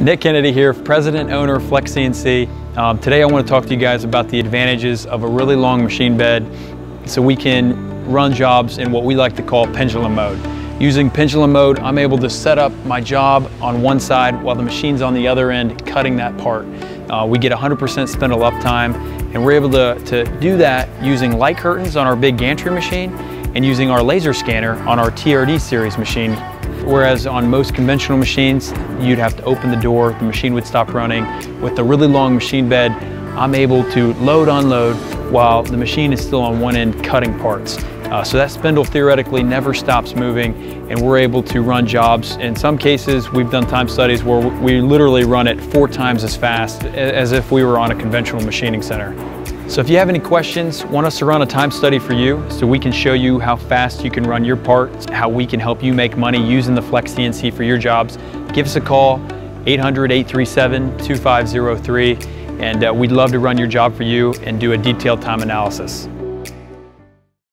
Nick Kennedy here, president owner of Flex CNC. Um, today I want to talk to you guys about the advantages of a really long machine bed so we can run jobs in what we like to call pendulum mode. Using pendulum mode, I'm able to set up my job on one side while the machine's on the other end cutting that part. Uh, we get 100% spindle uptime and we're able to, to do that using light curtains on our big gantry machine and using our laser scanner on our TRD series machine. Whereas on most conventional machines, you'd have to open the door, the machine would stop running. With the really long machine bed, I'm able to load, unload, while the machine is still on one end cutting parts. Uh, so that spindle theoretically never stops moving and we're able to run jobs. In some cases, we've done time studies where we literally run it four times as fast as if we were on a conventional machining center. So if you have any questions, want us to run a time study for you so we can show you how fast you can run your parts, how we can help you make money using the Flex CNC for your jobs, give us a call, 800-837-2503, and uh, we'd love to run your job for you and do a detailed time analysis.